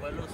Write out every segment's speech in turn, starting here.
Pueblos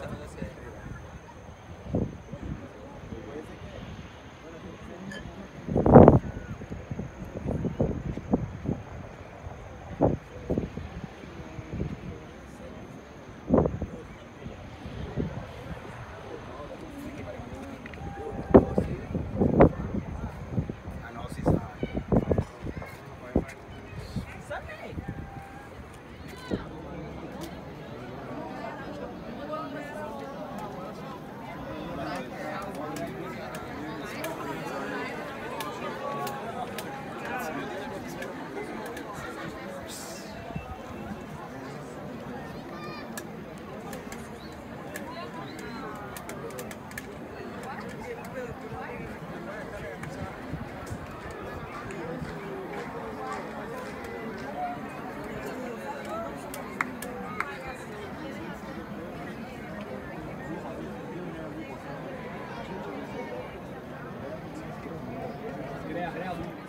Real.